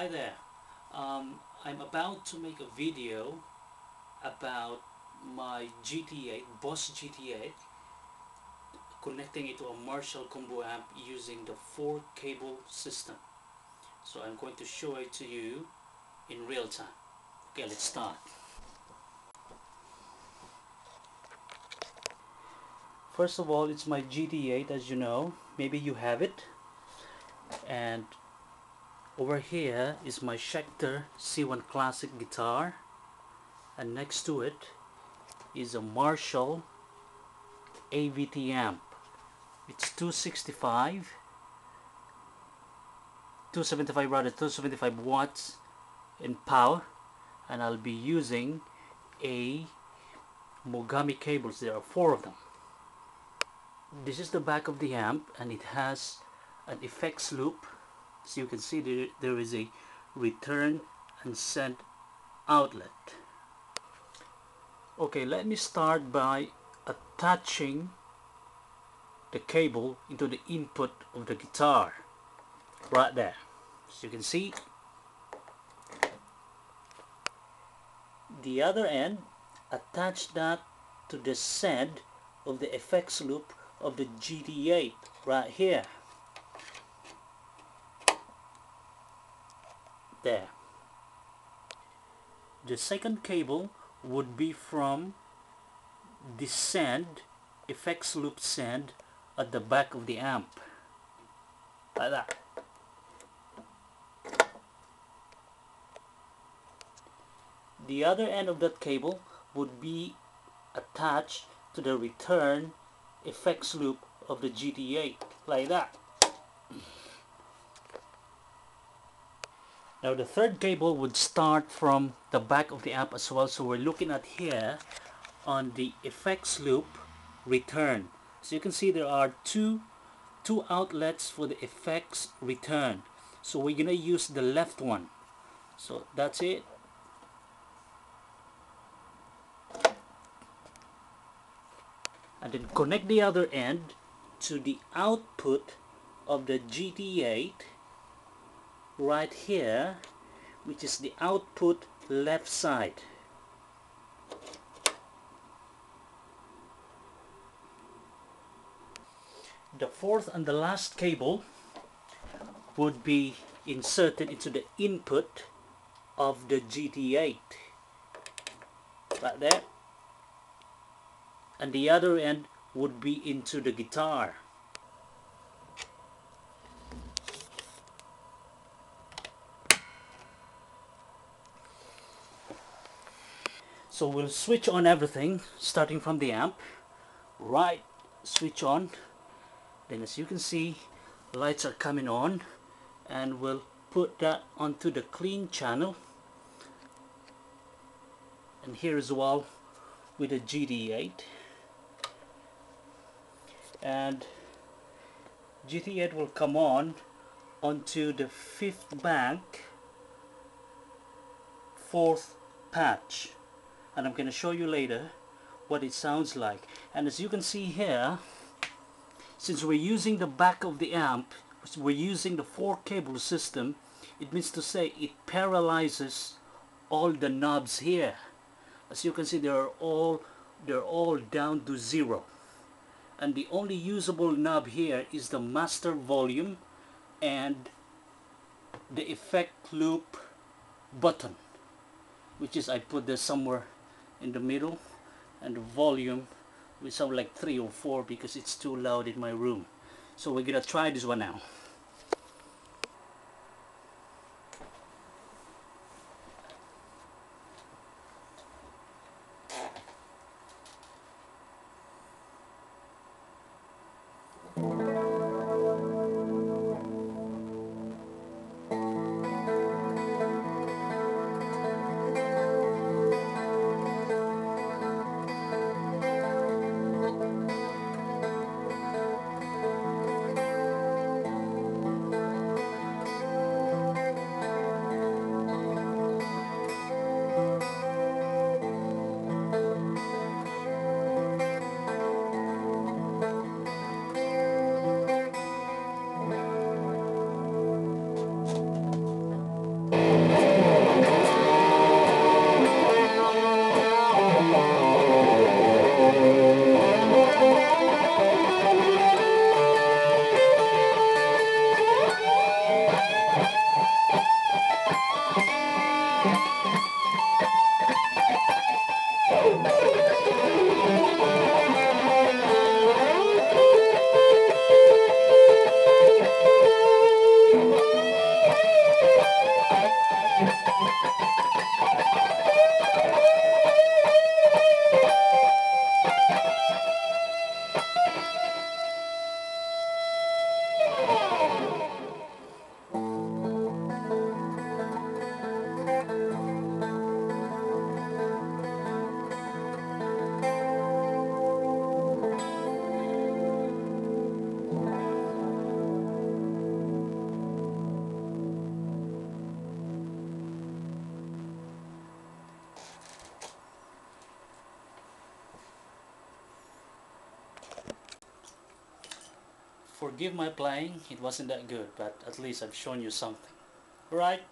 Hi there. Um, I'm about to make a video about my GT8, Boss GT8 connecting it to a Marshall combo amp using the 4 cable system. So I'm going to show it to you in real time. Okay, let's start. First of all, it's my GT8 as you know. Maybe you have it. And over here is my Schecter C1 Classic guitar. And next to it is a Marshall AVT amp. It's 265 275 rather 275 watts in power and I'll be using a Mogami cables there are four of them this is the back of the amp and it has an effects loop so you can see there, there is a return and send outlet. Okay let me start by attaching the cable into the input of the guitar right there. So you can see the other end attach that to the send of the effects loop of the GT8 right here there. The second cable would be from the send effects loop send at the back of the amp. Like that. The other end of that cable would be attached to the return effects loop of the GT8 like that now the third cable would start from the back of the amp as well. So we're looking at here on the effects loop return. So you can see there are two two outlets for the effects return. So we're gonna use the left one. So that's it. And then connect the other end to the output of the GT8 right here which is the output left side. The fourth and the last cable would be inserted into the input of the GT8 right there. And the other end would be into the guitar so we'll switch on everything starting from the amp. Right switch on. Then as you can see lights are coming on. And we'll put that onto the clean channel. And here as well with a GT8 and GT8 will come on onto the fifth bank fourth patch and I'm going to show you later what it sounds like. And as you can see here since we're using the back of the amp we're using the four cable system it means to say it paralyzes all the knobs here. As you can see they're all they're all down to zero. And the only usable knob here is the master volume and the effect loop button which is I put this somewhere in the middle and the volume we sound like 3 or 4 because it's too loud in my room. So we're gonna try this one now forgive my playing it wasn't that good but at least I've shown you something. Alright